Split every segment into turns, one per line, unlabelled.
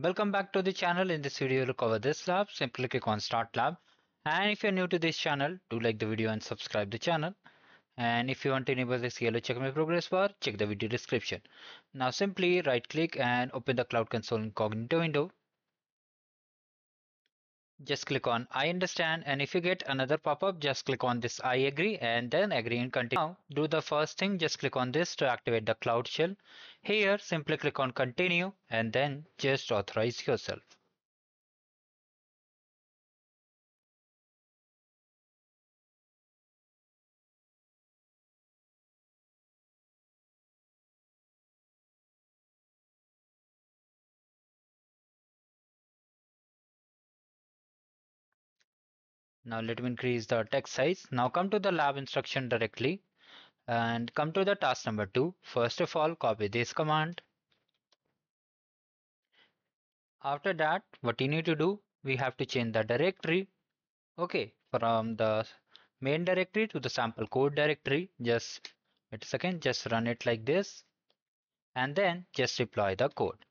Welcome back to the channel. In this video, we'll cover this lab. Simply click on Start Lab. And if you're new to this channel, do like the video and subscribe the channel. And if you want to enable this yellow check my progress bar, check the video description. Now simply right click and open the Cloud Console incognito window. Just click on I understand and if you get another pop-up, just click on this I agree and then agree and continue. Now do the first thing, just click on this to activate the Cloud Shell. Here simply click on continue and then just authorize yourself. Now let me increase the text size. Now come to the lab instruction directly and come to the task number two. First of all, copy this command. After that, what you need to do, we have to change the directory. Okay, from the main directory to the sample code directory. Just wait a second, just run it like this and then just deploy the code.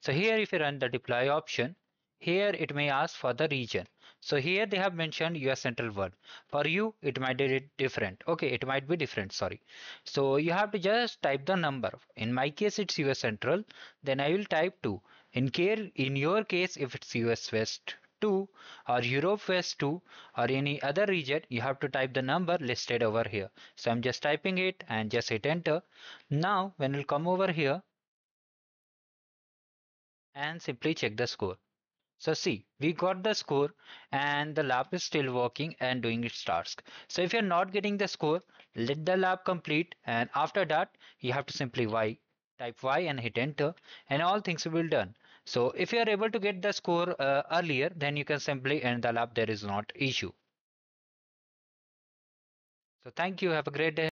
So here if you run the deploy option, here it may ask for the region. So here they have mentioned US Central World. For you, it might be different. Okay, it might be different, sorry. So you have to just type the number. In my case, it's US Central. Then I will type 2. In, care, in your case, if it's US West 2 or Europe West 2 or any other region, you have to type the number listed over here. So I'm just typing it and just hit enter. Now, when we'll come over here and simply check the score. So see, we got the score and the lab is still working and doing its task. So if you're not getting the score, let the lab complete and after that, you have to simply Y, type Y and hit enter and all things will be done. So if you are able to get the score uh, earlier, then you can simply end the lab. There is not issue. So thank you. Have a great day.